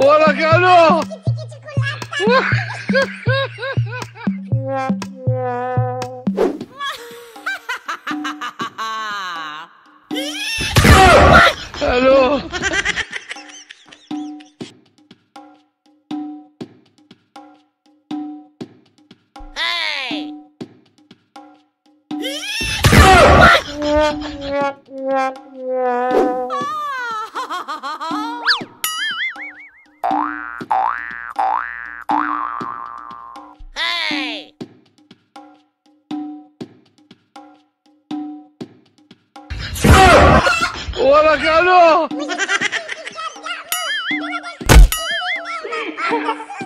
¡Hola, Cano! ¡Aló! ¡Hey! Oh! ¡Guadalajara!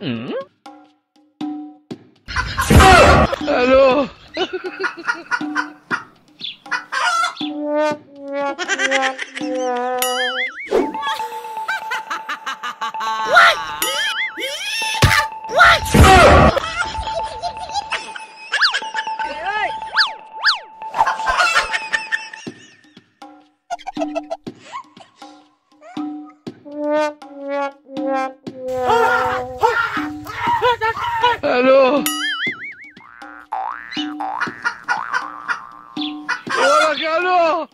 Wala calo! Halo! Halo! Oh!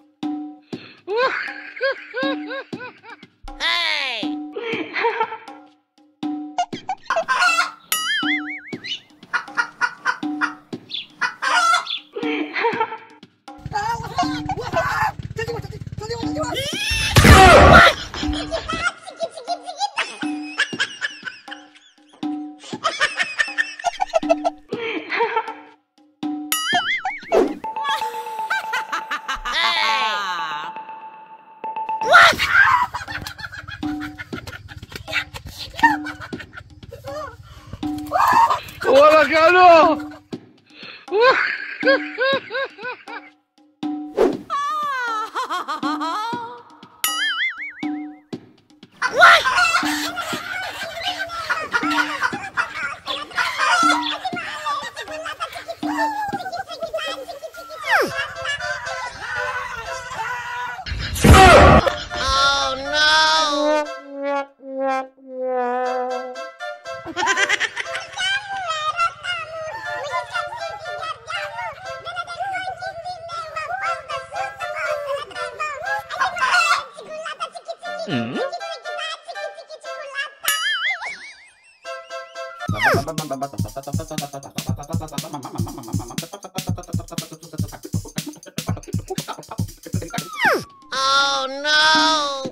¡Hola, Cano! ¡Oh! Mm. Oh no!